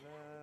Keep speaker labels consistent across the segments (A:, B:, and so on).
A: da, da.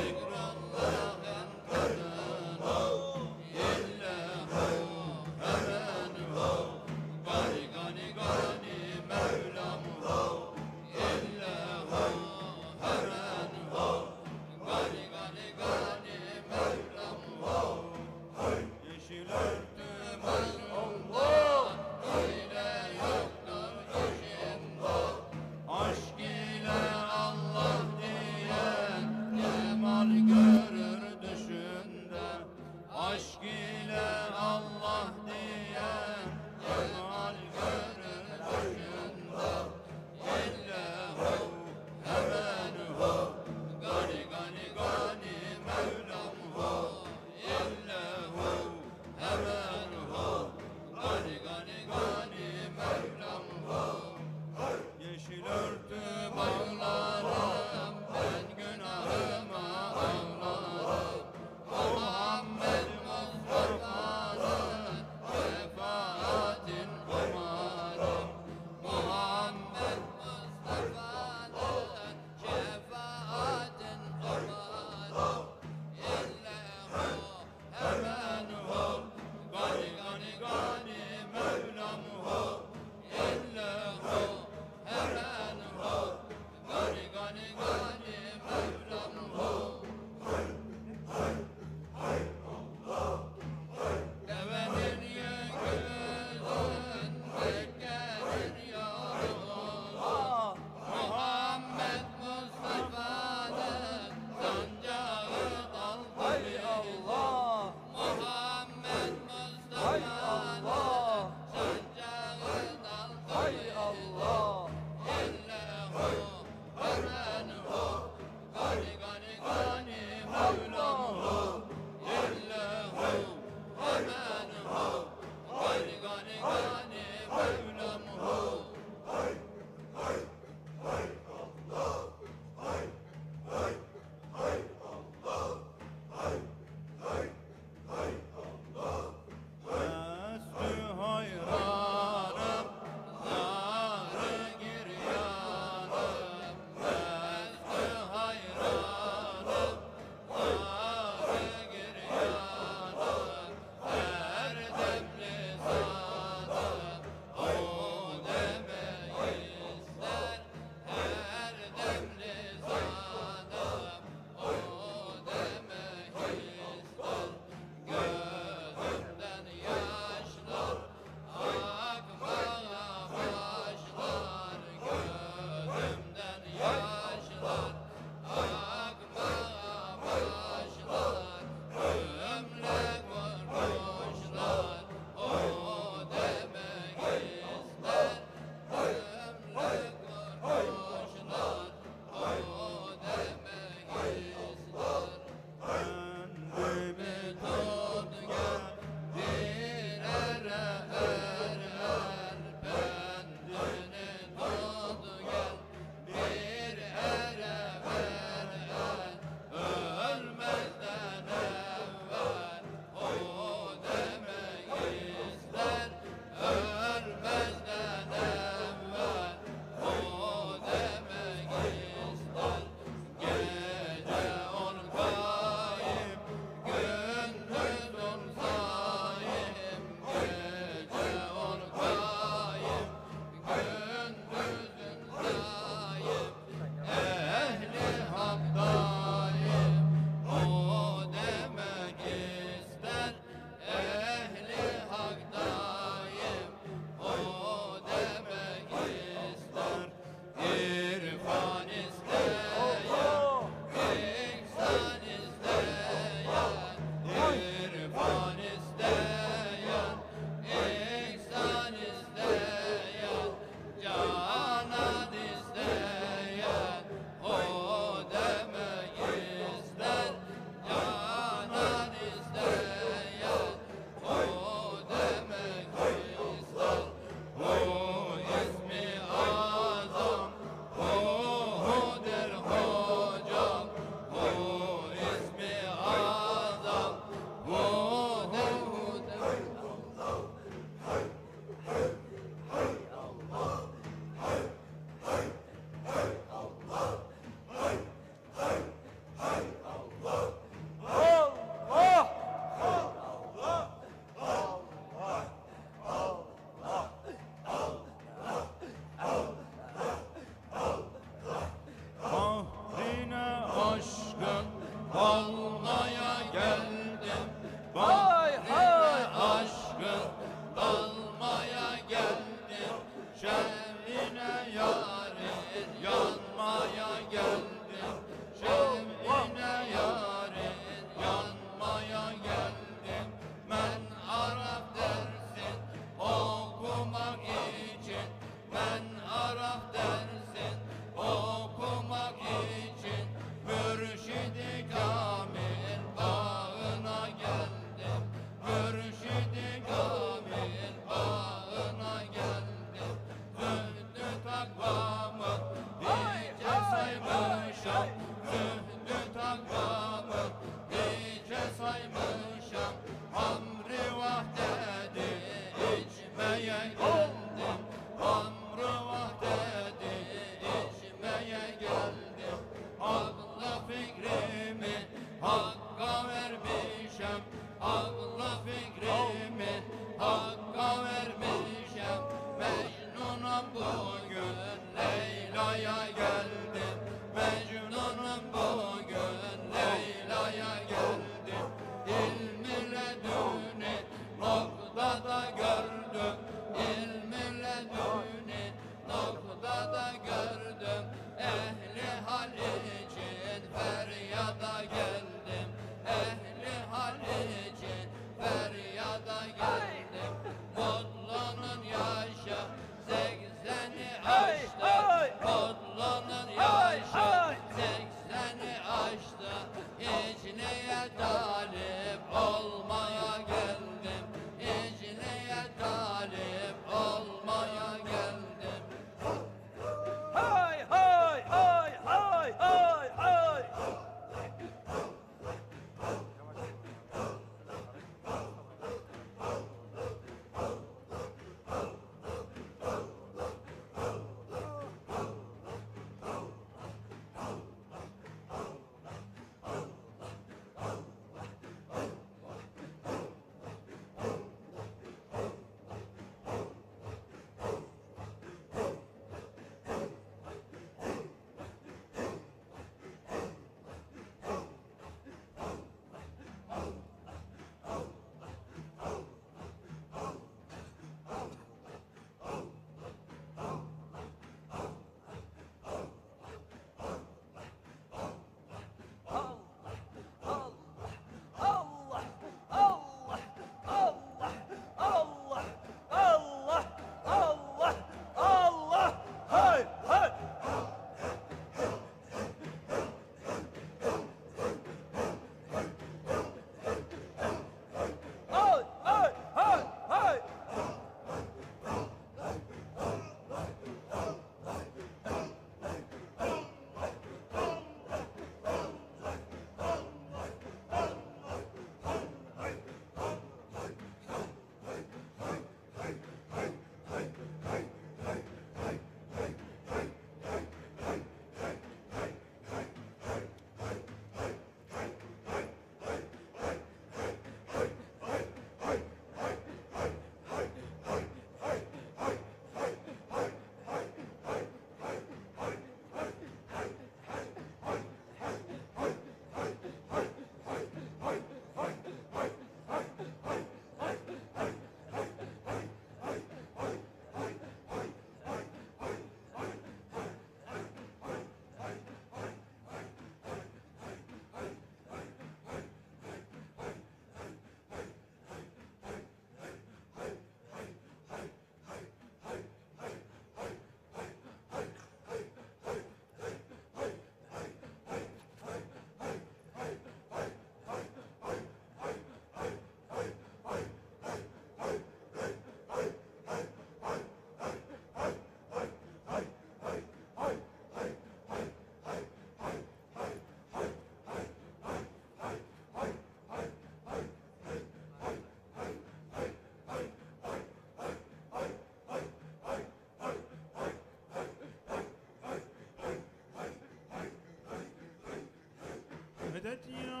B: Medet ya.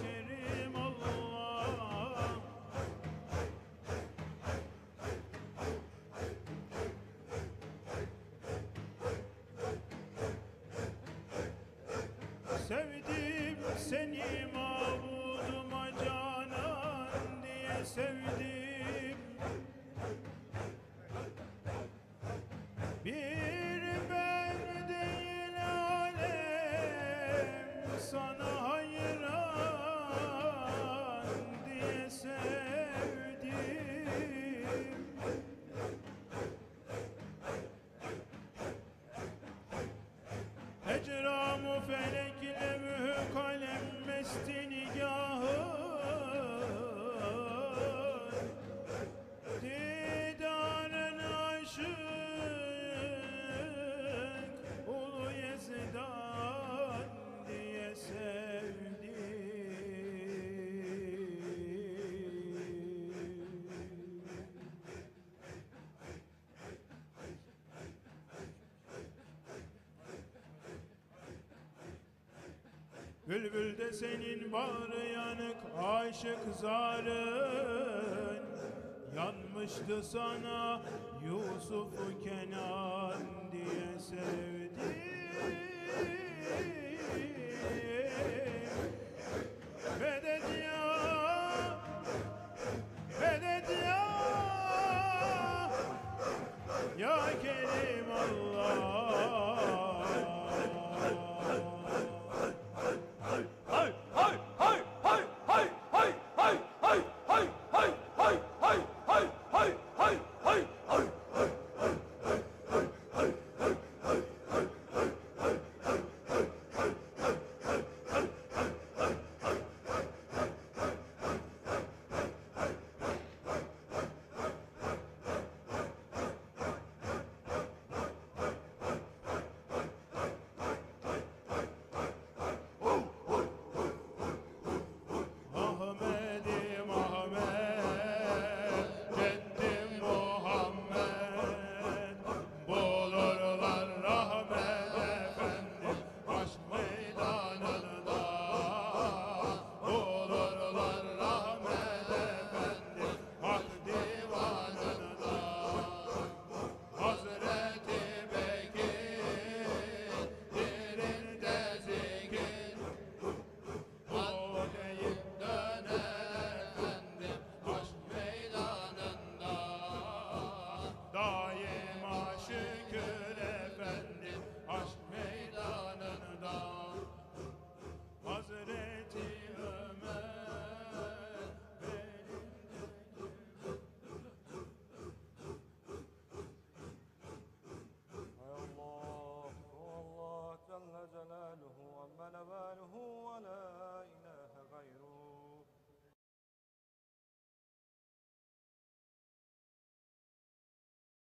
B: Kerim Allah Sevdim seni mabuduma fẹ́rẹ́ Bülbül de senin bağrı yanık aşık zarın. Yanmıştı sana Yusuf'u Kenan diye sevdi